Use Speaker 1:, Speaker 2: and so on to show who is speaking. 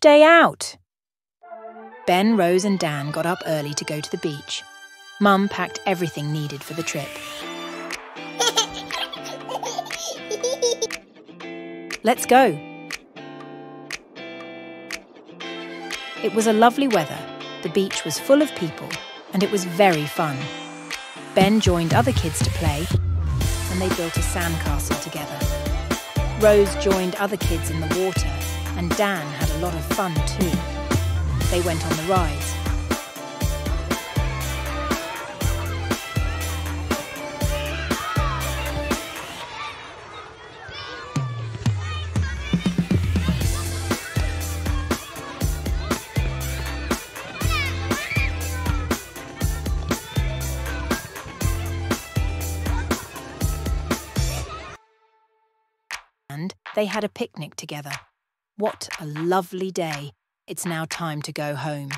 Speaker 1: day out. Ben, Rose, and Dan got up early to go to the beach. Mum packed everything needed for the trip. Let's go. It was a lovely weather. The beach was full of people, and it was very fun. Ben joined other kids to play, and they built a sandcastle together. Rose joined other kids in the water, and Dan had a lot of fun too. They went on the rides. And they had a picnic together. What a lovely day. It's now time to go home.